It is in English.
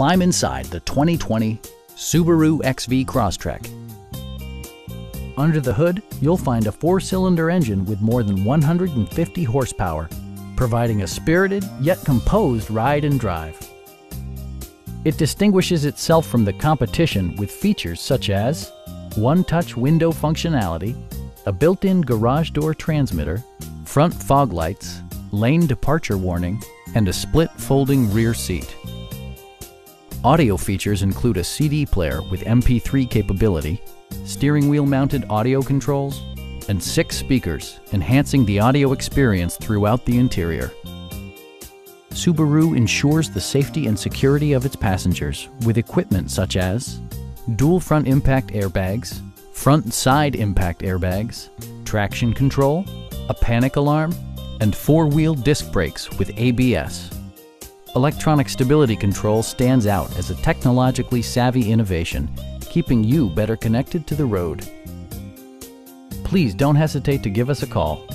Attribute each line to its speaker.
Speaker 1: climb inside the 2020 Subaru XV Crosstrek. Under the hood, you'll find a four-cylinder engine with more than 150 horsepower, providing a spirited yet composed ride and drive. It distinguishes itself from the competition with features such as one-touch window functionality, a built-in garage door transmitter, front fog lights, lane departure warning, and a split folding rear seat. Audio features include a CD player with MP3 capability, steering wheel mounted audio controls, and six speakers, enhancing the audio experience throughout the interior. Subaru ensures the safety and security of its passengers with equipment such as dual front impact airbags, front side impact airbags, traction control, a panic alarm, and four-wheel disc brakes with ABS. Electronic stability control stands out as a technologically savvy innovation, keeping you better connected to the road. Please don't hesitate to give us a call